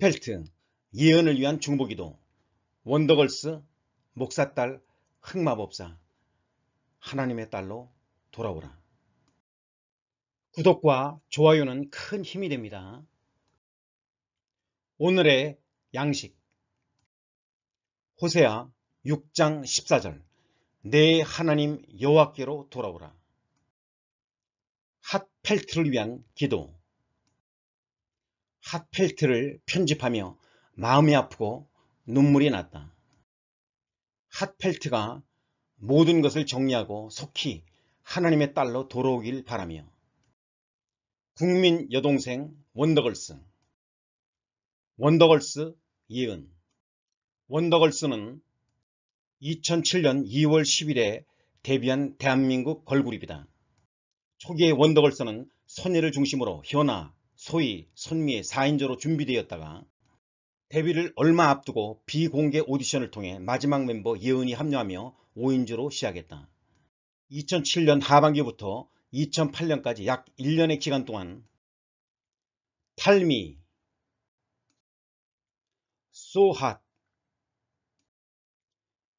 핫펠트 예언을 위한 중보기도 원더걸스 목사딸 흑마법사 하나님의 딸로 돌아오라. 구독과 좋아요는 큰 힘이 됩니다. 오늘의 양식 호세아 6장 14절 내 하나님 여호와께로 돌아오라. 핫펠트를 위한 기도 핫펠트를 편집하며 마음이 아프고 눈물이 났다. 핫펠트가 모든 것을 정리하고 속히 하나님의 딸로 돌아오길 바라며 국민 여동생 원더걸스 원더걸스 예은 원더걸스는 2007년 2월 10일에 데뷔한 대한민국 걸그룹이다. 초기의 원더걸스는 선예를 중심으로 현아, 소희, 선미의 4인조로 준비되었다가 데뷔를 얼마 앞두고 비공개 오디션을 통해 마지막 멤버 예은이 합류하며 5인조로 시작했다. 2007년 하반기부터 2008년까지 약 1년의 기간 동안 탈미, 소핫,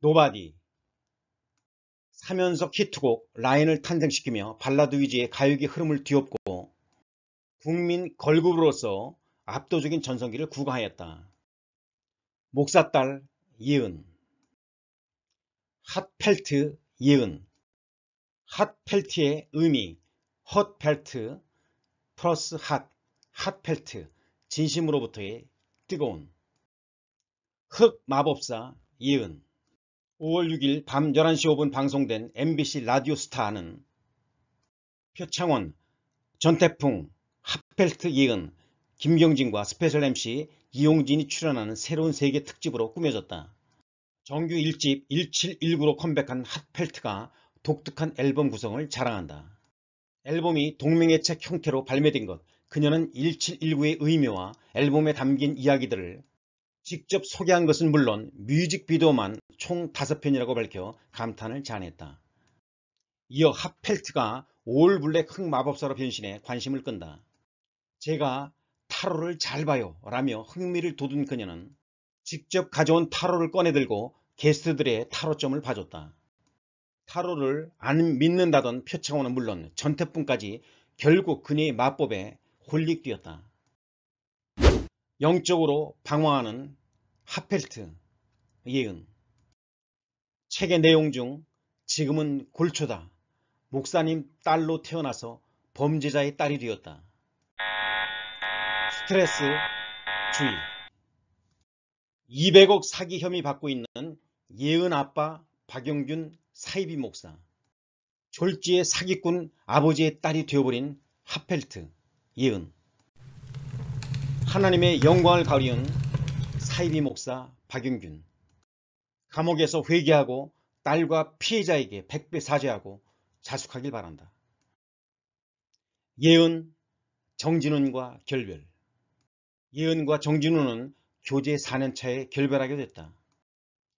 Nobody, 3연속 히트곡 라인을 탄생시키며 발라드 위주의 가요계 흐름을 뒤엎고 국민 걸그룹으로서 압도적인 전성기를 구가하였다. 목사딸 예은 핫펠트 예은 핫펠트의 의미 heartfelt 플러스 hot 핫펠트 진심으로부터의 뜨거운 흑 마법사 예은 5월 6일 밤 11시 5분 방송된 MBC 라디오 스타는 표창원, 전태풍, 핫 펠트 예은, 김경진과 special MC 이용진이 출연하는 새로운 세계 특집으로 꾸며졌다. 정규 1집 1719로 컴백한 핫펠트가 독특한 앨범 구성을 자랑한다. 앨범이 동명의 책 형태로 발매된 것, 그녀는 1719의 의미와 앨범에 담긴 이야기들을 직접 소개한 것은 물론 뮤직비디오만 총 5편이라고 밝혀 감탄을 자아냈다. 이어 핫펠트가 올블랙 흑마법사로 변신해 관심을 끈다. 제가 타로를 잘 봐요 라며 흥미를 돋운 그녀는 직접 가져온 타로를 꺼내들고 게스트들의 타로점을 봐줬다. 타로를 안 믿는다던 표창원은 물론 전태풍까지 결국 그녀의 마법에 홀릭되었다. 영적으로 방황하는 핫펠트 예은 책의 내용 중 지금은 골초다. 목사님 딸로 태어나서 범죄자의 딸이 되었다. 스트레스 주의. 200억 사기 혐의 받고 있는 예은 아빠 박영균 사이비 목사. 졸지의 사기꾼 아버지의 딸이 되어버린 핫펠트 예은. 하나님의 영광을 가리운 사이비 목사 박영균. 감옥에서 회개하고 딸과 피해자에게 백배 사죄하고 자숙하길 바란다. 예은 정진훈과 결별 예은과 정진훈은 교제 4년차에 결별하게 됐다.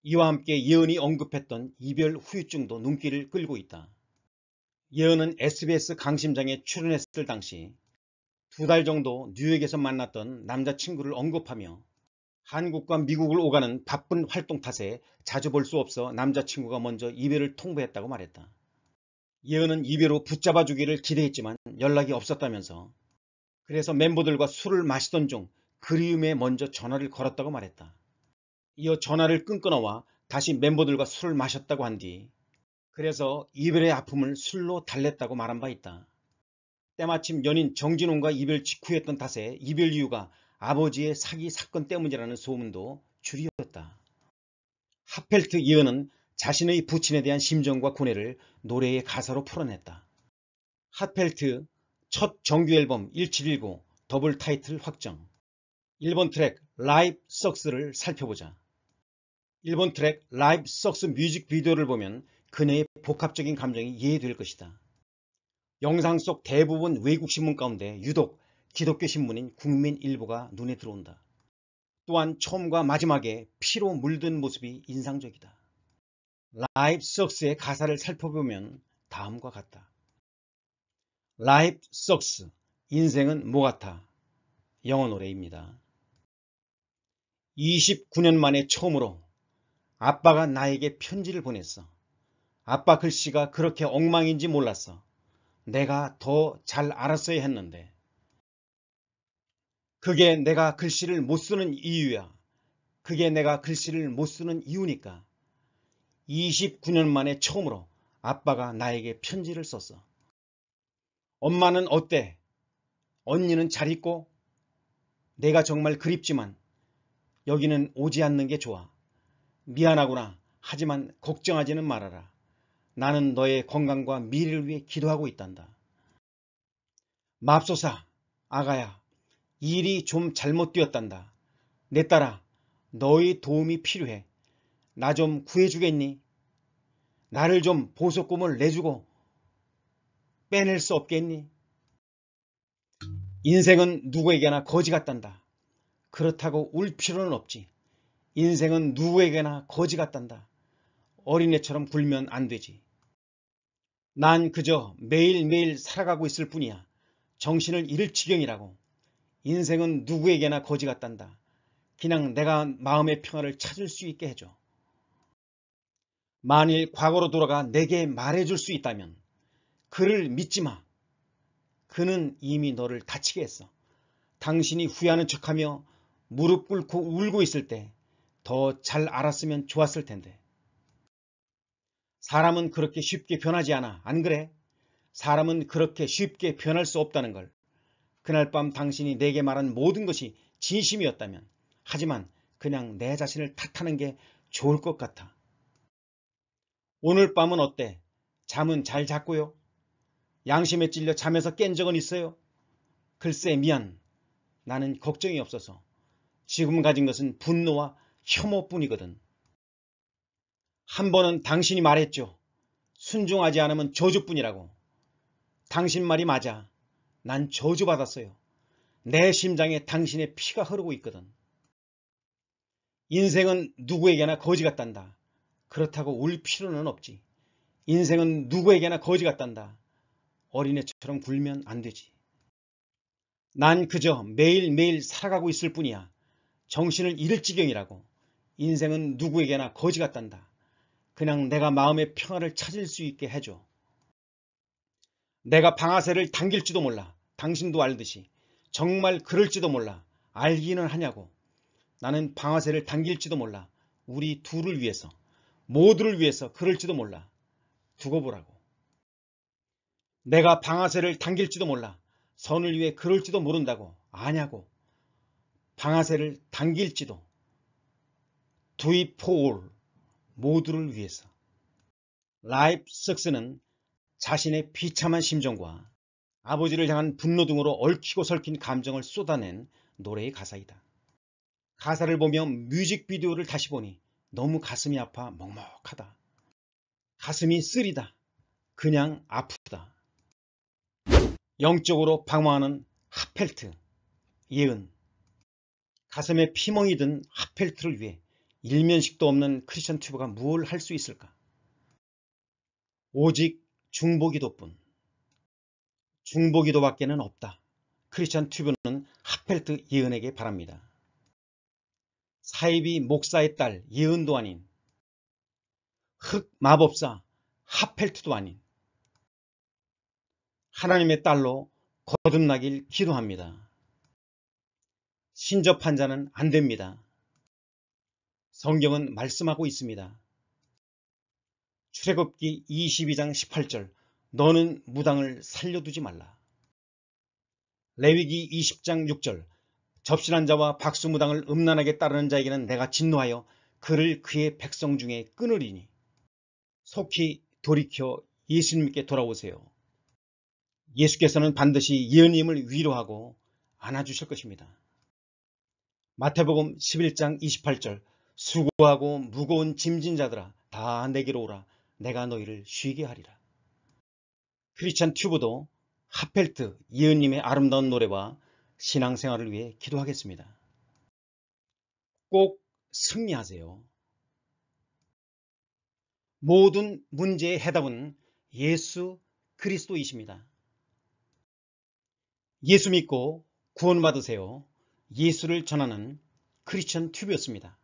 이와 함께 예은이 언급했던 이별 후유증도 눈길을 끌고 있다. 예은은 SBS 강심장에 출연했을 당시 두 달 정도 뉴욕에서 만났던 남자친구를 언급하며 한국과 미국을 오가는 바쁜 활동 탓에 자주 볼 수 없어 남자친구가 먼저 이별을 통보했다고 말했다. 예은은 이별 후 붙잡아주기를 기대했지만 연락이 없었다면서 그래서 멤버들과 술을 마시던 중 그리움에 먼저 전화를 걸었다고 말했다. 이어 전화를 끊고나와 다시 멤버들과 술을 마셨다고 한 뒤 그래서 이별의 아픔을 술로 달랬다고 말한 바 있다. 때마침 연인 정진홍과 이별 직후였던 탓에 이별 이유가 아버지의 사기 사건 때문이라는 소문도 줄이었다. 하펠트 이은은 자신의 부친에 대한 심정과 고뇌를 노래의 가사로 풀어냈다. 핫펠트 첫 정규 앨범 1719 더블 타이틀 확정 1번 트랙 Life Sucks를 살펴보자. 1번 트랙 Life Sucks 뮤직비디오를 보면 그녀의 복합적인 감정이 이해될 것이다. 영상 속 대부분 외국 신문 가운데 유독 기독교 신문인 국민일보가 눈에 들어온다. 또한 처음과 마지막에 피로 물든 모습이 인상적이다. Life Sucks의 가사를 살펴보면 다음과 같다. Life Sucks 인생은 뭐 같아 영어 노래입니다. 29년 만에 처음으로 아빠가 나에게 편지를 보냈어. 아빠 글씨가 그렇게 엉망인지 몰랐어. 내가 더 잘 알았어야 했는데. 그게 내가 글씨를 못 쓰는 이유야. 그게 내가 글씨를 못 쓰는 이유니까. 29년 만에 처음으로 아빠가 나에게 편지를 썼어. 엄마는 어때? 언니는 잘 있고? 내가 정말 그립지만 여기는 오지 않는 게 좋아. 미안하구나. 하지만 걱정하지는 말아라. 나는 너의 건강과 미래를 위해 기도하고 있단다. 맙소사, 아가야, 일이 좀 잘못 되었단다. 내 딸아, 너의 도움이 필요해. 나 좀 구해주겠니? 나를 좀 보석금을 내주고 빼낼 수 없겠니? 인생은 누구에게나 거지 같단다. 그렇다고 울 필요는 없지. 인생은 누구에게나 거지 같단다. 어린애처럼 굴면 안 되지. 난 그저 매일매일 살아가고 있을 뿐이야. 정신을 잃을 지경이라고. 인생은 누구에게나 거지 같단다. 그냥 내가 마음의 평화를 찾을 수 있게 해줘. 만일 과거로 돌아가 내게 말해줄 수 있다면 그를 믿지 마. 그는 이미 너를 다치게 했어. 당신이 후회하는 척하며 무릎 꿇고 울고 있을 때 더 잘 알았으면 좋았을 텐데. 사람은 그렇게 쉽게 변하지 않아. 안 그래? 사람은 그렇게 쉽게 변할 수 없다는 걸. 그날 밤 당신이 내게 말한 모든 것이 진심이었다면 하지만 그냥 내 자신을 탓하는 게 좋을 것 같아. 오늘 밤은 어때? 잠은 잘 잤고요? 양심에 찔려 잠에서 깬 적은 있어요? 글쎄 미안. 나는 걱정이 없어서. 지금 가진 것은 분노와 혐오뿐이거든. 한 번은 당신이 말했죠. 순종하지 않으면 저주뿐이라고. 당신 말이 맞아. 난 저주받았어요. 내 심장에 당신의 피가 흐르고 있거든. 인생은 누구에게나 거지 같단다. 그렇다고 울 필요는 없지. 인생은 누구에게나 거지 같단다. 어린애처럼 굴면 안 되지. 난 그저 매일매일 살아가고 있을 뿐이야. 정신을 잃을 지경이라고. 인생은 누구에게나 거지 같단다. 그냥 내가 마음의 평화를 찾을 수 있게 해줘. 내가 방아쇠를 당길지도 몰라. 당신도 알듯이. 정말 그럴지도 몰라. 알기는 하냐고. 나는 방아쇠를 당길지도 몰라. 우리 둘을 위해서. 모두를 위해서 그럴지도 몰라. 두고 보라고. 내가 방아쇠를 당길지도 몰라. 선을 위해 그럴지도 모른다고. 아냐고. 방아쇠를 당길지도 do it for all 모두를 위해서 Life Sucks는 자신의 비참한 심정과 아버지를 향한 분노 등으로 얽히고 설킨 감정을 쏟아낸 노래의 가사이다. 가사를 보며 뮤직비디오를 다시 보니 너무 가슴이 아파 먹먹하다. 가슴이 쓰리다. 그냥 아프다. 영적으로 방황하는 하펠트, 예은 가슴에 피멍이 든 하펠트를 위해 일면식도 없는 크리스천 튜브가 무엇을 할 수 있을까? 오직 중보기도뿐. 중보기도밖에는 없다. 크리스천 튜브는 하펠트 예은에게 바랍니다. 사이비 목사의 딸 예은도 아닌 흑 마법사 하펠트도 아닌 하나님의 딸로 거듭나길 기도합니다. 신접한 자는 안 됩니다. 성경은 말씀하고 있습니다. 출애굽기 22장 18절 너는 무당을 살려두지 말라. 레위기 20장 6절 접신한 자와 박수무당을 음란하게 따르는 자에게는 내가 진노하여 그를 그의 백성 중에 끊으리니 속히 돌이켜 예수님께 돌아오세요. 예수께서는 반드시 예언님을 위로하고 안아주실 것입니다. 마태복음 11장 28절 수고하고 무거운 짐진 자들아 다 내게로 오라 내가 너희를 쉬게 하리라. 크리스찬 튜브도 하펠트 예은님의 아름다운 노래와 신앙생활을 위해 기도하겠습니다. 꼭 승리하세요. 모든 문제의 해답은 예수 그리스도이십니다. 예수 믿고 구원 받으세요. 예수를 전하는 크리스천 튜브였습니다.